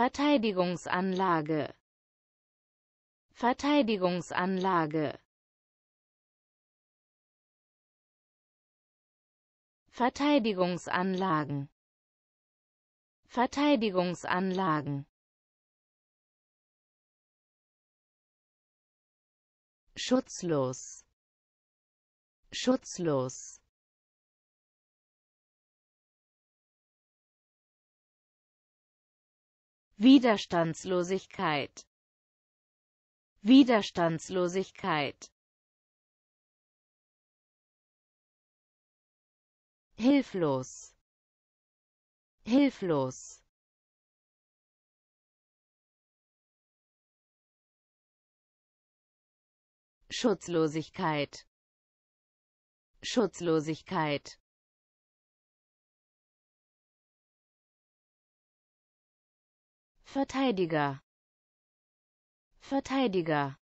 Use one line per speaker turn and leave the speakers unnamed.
Verteidigungsanlage. Verteidigungsanlage. Verteidigungsanlagen. Verteidigungsanlagen. Schutzlos. Schutzlos Widerstandslosigkeit. Widerstandslosigkeit. Hilflos. Hilflos. Schutzlosigkeit. Schutzlosigkeit Verteidiger. Verteidiger